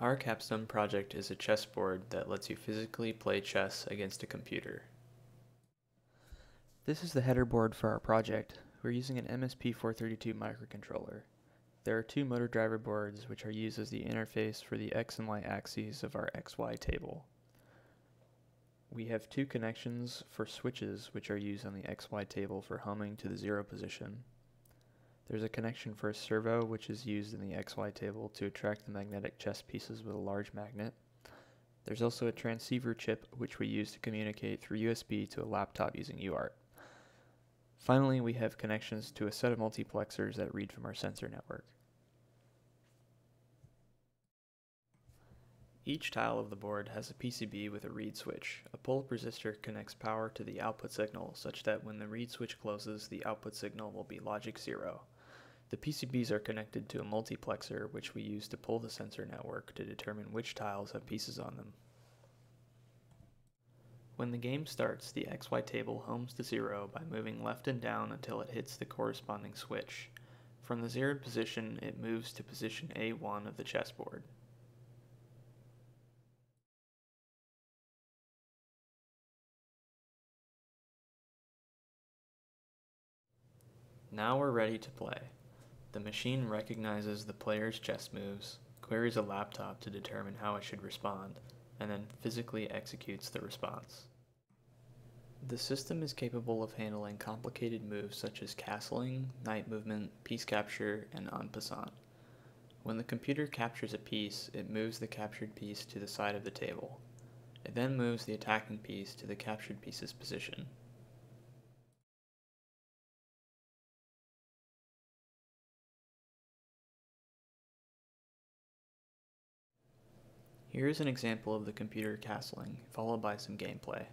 Our capstone project is a chessboard that lets you physically play chess against a computer. This is the header board for our project. We're using an MSP432 microcontroller. There are two motor driver boards which are used as the interface for the X and Y axes of our XY table. We have two connections for switches which are used on the XY table for homing to the zero position. There's a connection for a servo which is used in the XY table to attract the magnetic chess pieces with a large magnet. There's also a transceiver chip which we use to communicate through USB to a laptop using UART. Finally, we have connections to a set of multiplexers that read from our sensor network. Each tile of the board has a PCB with a reed switch. A pull-up resistor connects power to the output signal such that when the reed switch closes, the output signal will be logic 0. The PCBs are connected to a multiplexer which we use to pull the sensor network to determine which tiles have pieces on them. When the game starts, the XY table homes to 0 by moving left and down until it hits the corresponding switch. From the zeroed position, it moves to position A1 of the chessboard. Now we're ready to play. The machine recognizes the player's chess moves, queries a laptop to determine how it should respond, and then physically executes the response. The system is capable of handling complicated moves such as castling, knight movement, piece capture, and en passant. When the computer captures a piece, it moves the captured piece to the side of the table. It then moves the attacking piece to the captured piece's position. Here is an example of the computer castling, followed by some gameplay.